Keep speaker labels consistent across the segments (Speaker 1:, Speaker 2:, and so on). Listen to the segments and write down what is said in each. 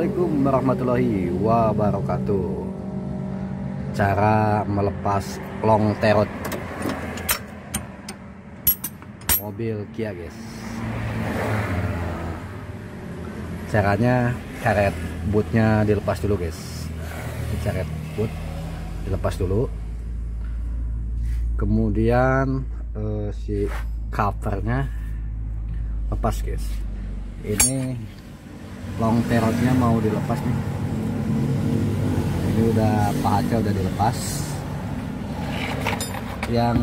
Speaker 1: Assalamualaikum warahmatullahi wabarakatuh. Cara melepas long terot. Mobil Kia guys. Caranya karet bootnya dilepas dulu guys. Karet boot dilepas dulu. Kemudian eh, si covernya lepas guys. Ini long terotnya mau dilepas nih. Ini udah pahatnya udah dilepas. Yang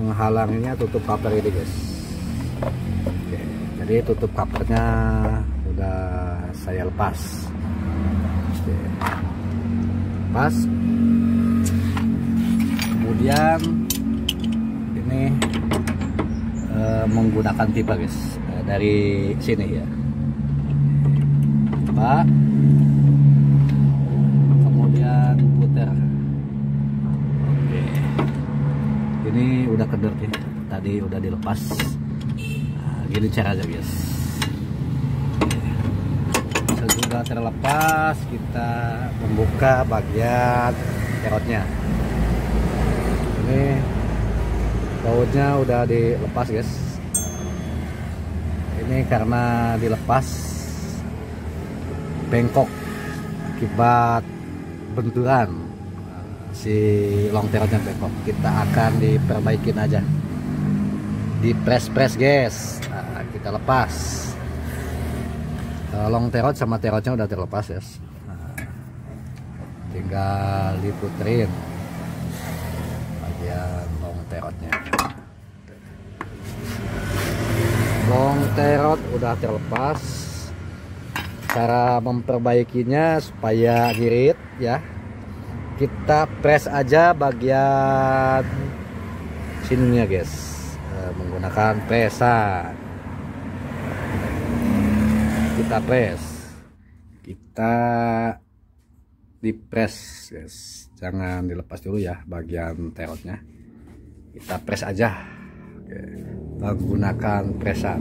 Speaker 1: menghalanginya tutup cover ini guys. Oke, jadi tutup covernya udah saya lepas. Oke. lepas. Kemudian ini eh, menggunakan pipa guys Eh, dari sini ya Kemudian putar oke. Ini udah kedor nih tadi udah dilepas. Nah, gini caranya guys Oke. sesudah terlepas kita membuka bagian kerotnya ini bautnya udah dilepas guys. Ini karena dilepas bengkok akibat benturan si long terotnya bengkok kita akan diperbaikin aja. Di press press guys. Nah, kita lepas. Eh, long terot sama terotnya udah terlepas Nah, tinggal diputerin bagian long terotnya long terot udah terlepas cara memperbaikinya supaya ngirit ya. Kita press aja bagian sininya guys. Eh, menggunakan presan kita press. Kita di press guys. Jangan dilepas dulu ya bagian terotnya. Kita press aja. Oke. menggunakan presan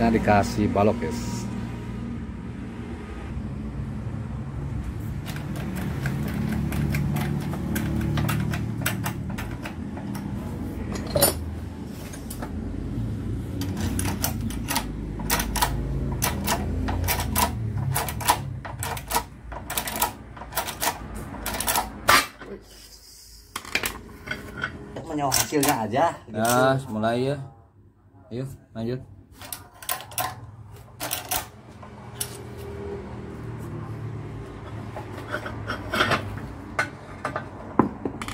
Speaker 1: atasnya dikasih balok guys menyawa hasilnya aja gitu.
Speaker 2: Ya, mulai ya. Ayo, lanjut.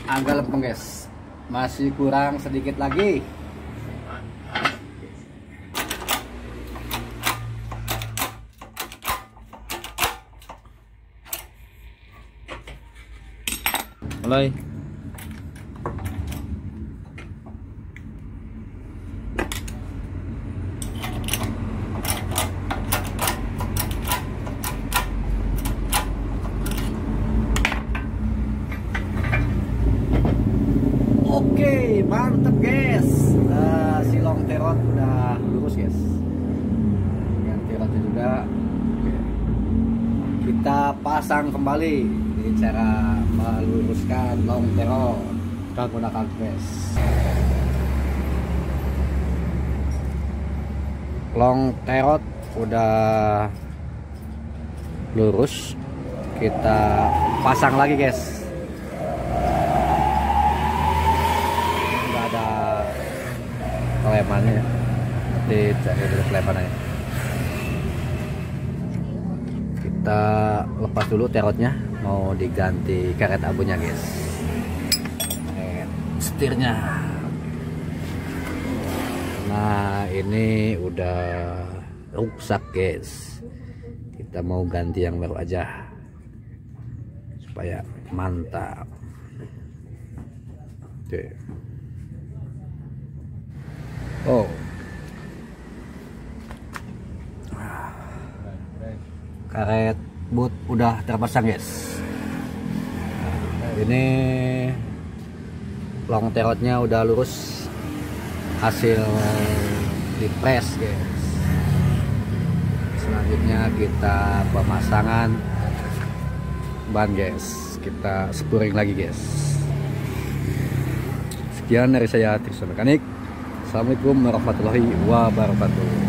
Speaker 1: Agak lempeng guys masih kurang sedikit lagi
Speaker 2: Mulai.
Speaker 1: Oke, mantep guys. Nah, si long terot udah lurus guys. Yang terotnya juga. Kita pasang kembali. Ini cara meluruskan long terot menggunakan press. Long terot udah lurus. Kita pasang lagi guys. Kelemannya kita lepas dulu terotnya mau diganti karet abunya guys. Setirnya. Nah ini udah rusak guys. Kita mau ganti yang baru aja supaya mantap. Oke. Oh. Karet boot udah terpasang, guys. Nah, ini long terotnya udah lurus. Hasil di press guys. Selanjutnya kita pemasangan ban guys. Kita spuring lagi guys. Sekian dari saya Tristan Mekanik. Assalamualaikum warahmatullahi wabarakatuh